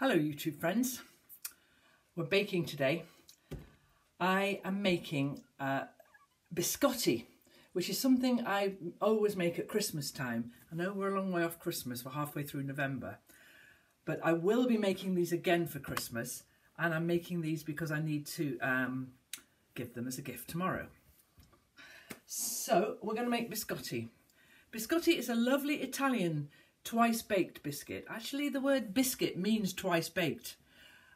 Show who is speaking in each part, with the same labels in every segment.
Speaker 1: Hello YouTube friends, we're baking today. I am making uh, biscotti, which is something I always make at Christmas time. I know we're a long way off Christmas, we're halfway through November, but I will be making these again for Christmas and I'm making these because I need to um, give them as a gift tomorrow. So we're going to make biscotti. Biscotti is a lovely Italian twice baked biscuit. Actually, the word biscuit means twice baked,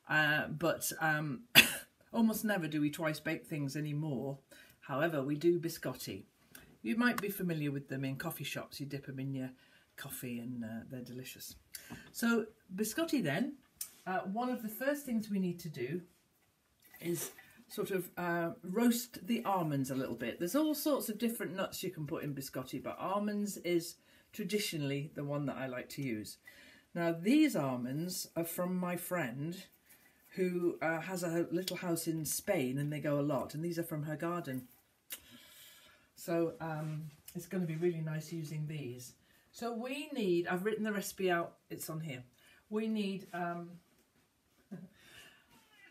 Speaker 1: uh, but um, almost never do we twice bake things anymore. However, we do biscotti. You might be familiar with them in coffee shops. You dip them in your coffee and uh, they're delicious. So biscotti then, uh, one of the first things we need to do is sort of uh, roast the almonds a little bit. There's all sorts of different nuts you can put in biscotti, but almonds is traditionally the one that I like to use. Now these almonds are from my friend who uh, has a little house in Spain and they go a lot and these are from her garden. So um, it's going to be really nice using these. So we need, I've written the recipe out, it's on here. We need um,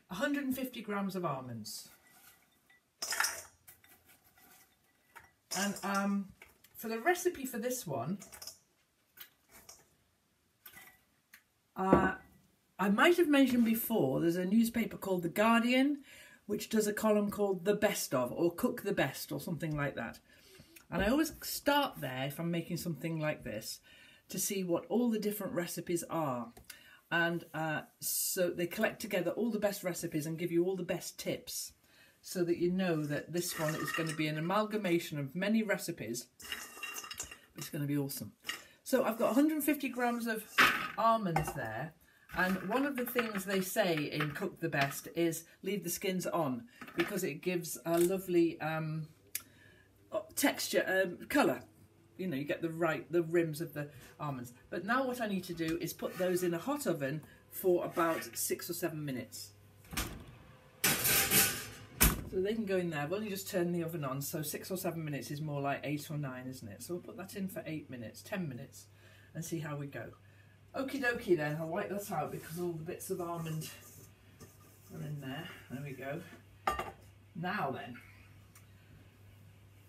Speaker 1: 150 grams of almonds. And um, for the recipe for this one, uh, I might have mentioned before, there's a newspaper called The Guardian, which does a column called The Best Of, or Cook the Best, or something like that. And I always start there, if I'm making something like this, to see what all the different recipes are. And uh, so they collect together all the best recipes and give you all the best tips so that you know that this one is going to be an amalgamation of many recipes it's going to be awesome. So I've got 150 grams of almonds there. And one of the things they say in Cook the Best is leave the skins on because it gives a lovely um, texture, um, colour. You know, you get the right, the rims of the almonds. But now what I need to do is put those in a hot oven for about six or seven minutes. So they can go in there. I've only just turned the oven on, so six or seven minutes is more like eight or nine, isn't it? So we'll put that in for eight minutes, ten minutes, and see how we go. Okie dokie then, I'll wipe that out because all the bits of almond are in there. There we go. Now then,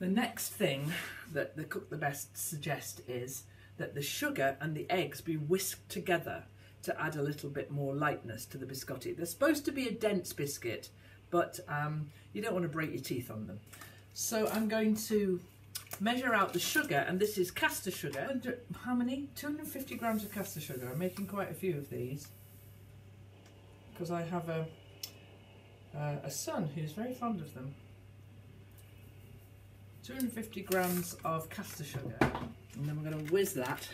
Speaker 1: the next thing that the Cook the Best suggest is that the sugar and the eggs be whisked together to add a little bit more lightness to the biscotti. They're supposed to be a dense biscuit, but um, you don't want to break your teeth on them. So I'm going to measure out the sugar, and this is caster sugar. How many? 250 grams of caster sugar. I'm making quite a few of these because I have a, uh, a son who's very fond of them. 250 grams of caster sugar, and then we're going to whiz that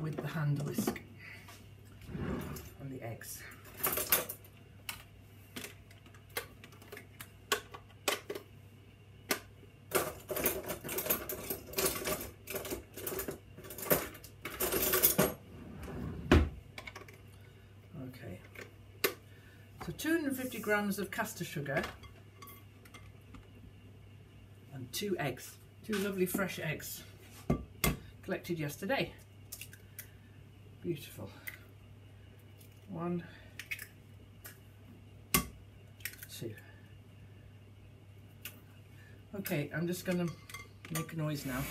Speaker 1: with the hand whisk and the eggs. So 250 grams of caster sugar and two eggs, two lovely fresh eggs collected yesterday. Beautiful. One, two. Okay, I'm just to make a noise now.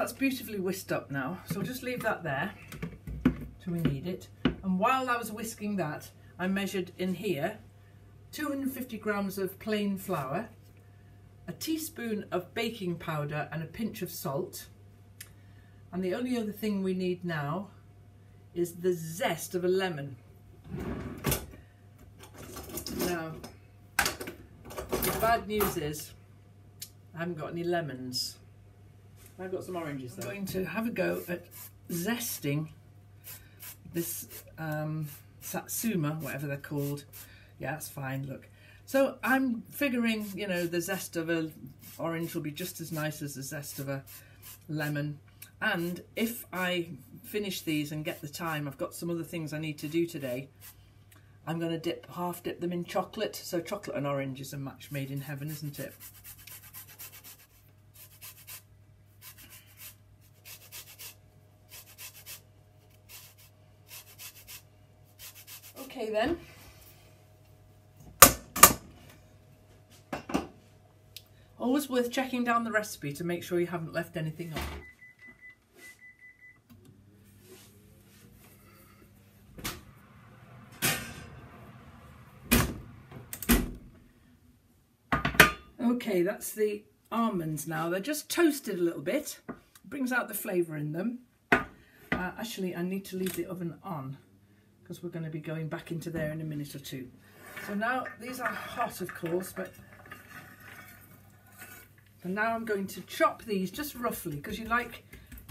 Speaker 1: That's beautifully whisked up now. So we'll just leave that there till we need it. And while I was whisking that, I measured in here 250 grams of plain flour, a teaspoon of baking powder and a pinch of salt. And the only other thing we need now is the zest of a lemon. Now, the bad news is I haven't got any lemons.
Speaker 2: I've got some oranges
Speaker 1: I'm going to have a go at zesting this um, Satsuma, whatever they're called. Yeah, that's fine, look. So I'm figuring, you know, the zest of a orange will be just as nice as the zest of a lemon. And if I finish these and get the time, I've got some other things I need to do today. I'm going to dip, half dip them in chocolate. So chocolate and orange is a match made in heaven, isn't it? Okay then. Always worth checking down the recipe to make sure you haven't left anything off. Okay, that's the almonds now. They're just toasted a little bit. Brings out the flavour in them. Uh, actually, I need to leave the oven on because we're going to be going back into there in a minute or two. So now, these are hot of course, but and now I'm going to chop these just roughly because you like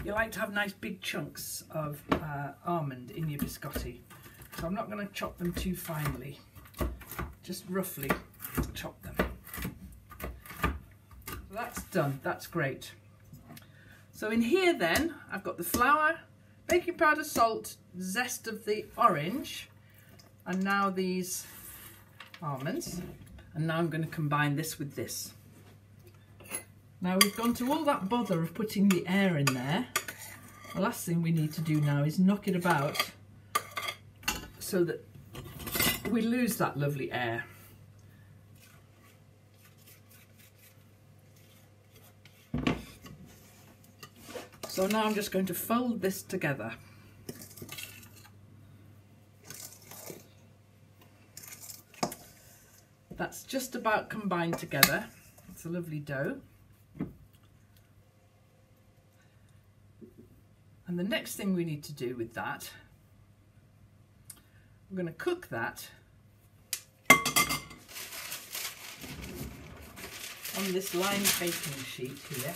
Speaker 1: you like to have nice big chunks of uh, almond in your biscotti. So I'm not going to chop them too finely, just roughly chop them. So that's done, that's great. So in here then, I've got the flour, baking powder, salt, zest of the orange, and now these almonds. And now I'm going to combine this with this. Now we've gone to all that bother of putting the air in there. The last thing we need to do now is knock it about so that we lose that lovely air. So now I'm just going to fold this together. That's just about combined together. It's a lovely dough. And the next thing we need to do with that, we're going to cook that on this lined baking sheet here.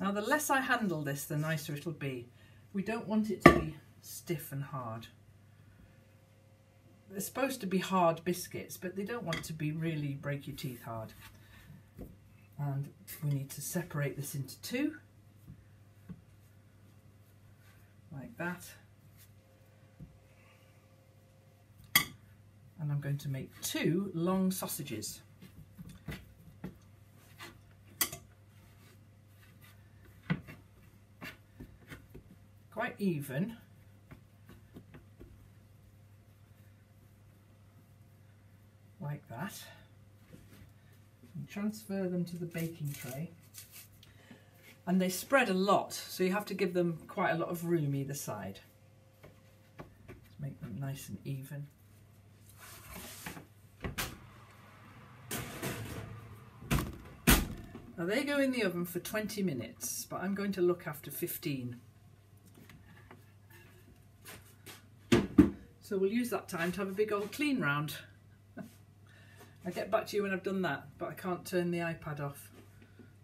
Speaker 1: Now the less I handle this, the nicer it'll be. We don't want it to be stiff and hard. They're supposed to be hard biscuits, but they don't want to be really break your teeth hard. And we need to separate this into two, like that. And I'm going to make two long sausages. Quite even. like that. And transfer them to the baking tray. And they spread a lot so you have to give them quite a lot of room either side. Just make them nice and even. Now they go in the oven for 20 minutes but I'm going to look after 15 so we'll use that time to have a big old clean round I'll get back to you when I've done that, but I can't turn the iPad off,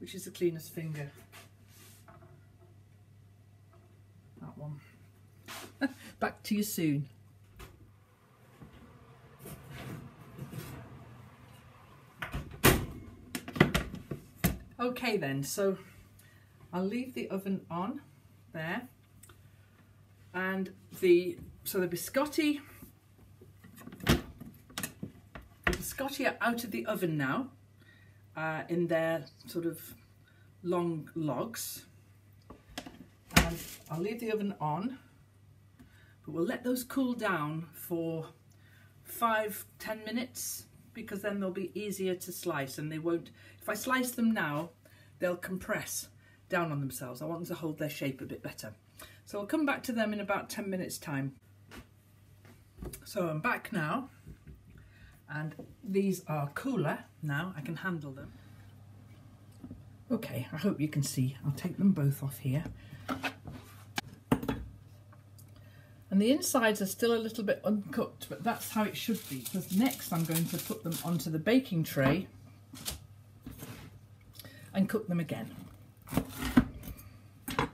Speaker 1: which is the cleanest finger. That one. back to you soon. Okay then, so I'll leave the oven on there and the so the biscotti biscotti are out of the oven now uh, in their sort of long logs. I'll leave the oven on, but we'll let those cool down for five, ten minutes because then they'll be easier to slice and they won't, if I slice them now, they'll compress down on themselves. I want them to hold their shape a bit better. So I'll come back to them in about 10 minutes time. So I'm back now and these are cooler now I can handle them okay I hope you can see I'll take them both off here and the insides are still a little bit uncooked, but that's how it should be. Because next I'm going to put them onto the baking tray and cook them again. So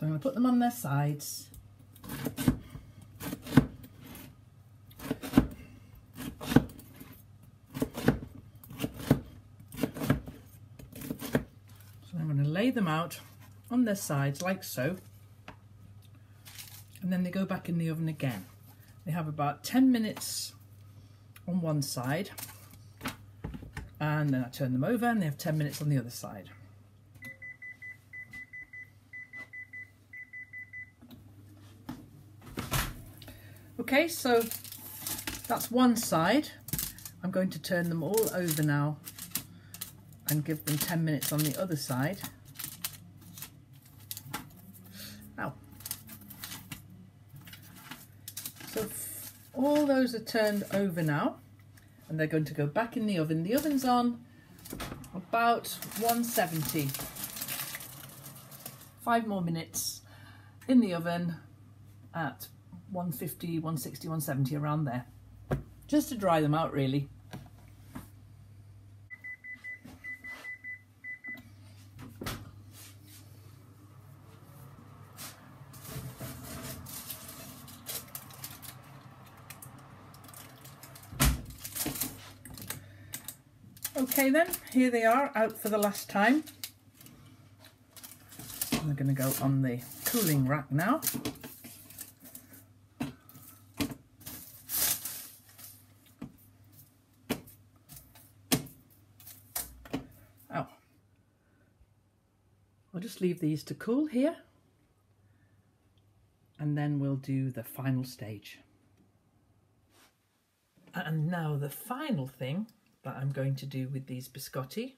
Speaker 1: I'm going to put them on their sides. So I'm going to lay them out on their sides like so and then they go back in the oven again. They have about 10 minutes on one side and then I turn them over and they have 10 minutes on the other side. Okay, so that's one side. I'm going to turn them all over now and give them 10 minutes on the other side. So all those are turned over now and they're going to go back in the oven. The oven's on about 170. Five more minutes in the oven at 150, 160, 170 around there. Just to dry them out really. Okay then, here they are out for the last time. I'm going to go on the cooling rack now. Oh, I'll just leave these to cool here and then we'll do the final stage. And now the final thing that I'm going to do with these biscotti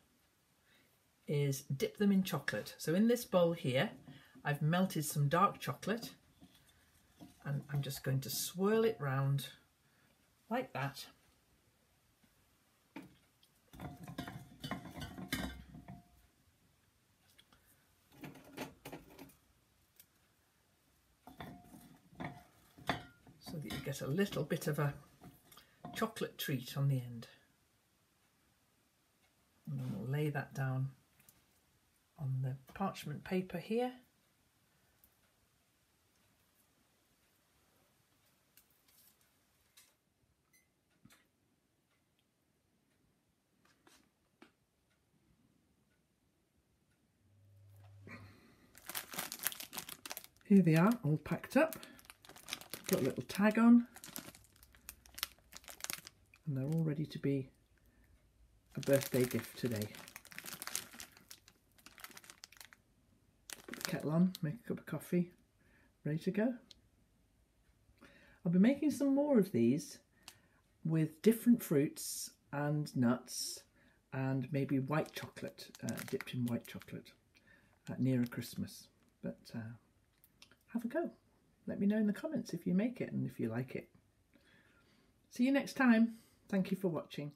Speaker 1: is dip them in chocolate. So in this bowl here, I've melted some dark chocolate and I'm just going to swirl it round like that. So that you get a little bit of a chocolate treat on the end lay that down on the parchment paper here. Here they are, all packed up. Got a little tag on. And they're all ready to be a birthday gift today. Put the kettle on, make a cup of coffee, ready to go. I'll be making some more of these with different fruits and nuts and maybe white chocolate, uh, dipped in white chocolate uh, nearer Christmas. But uh, have a go. Let me know in the comments if you make it and if you like it. See you next time. Thank you for watching.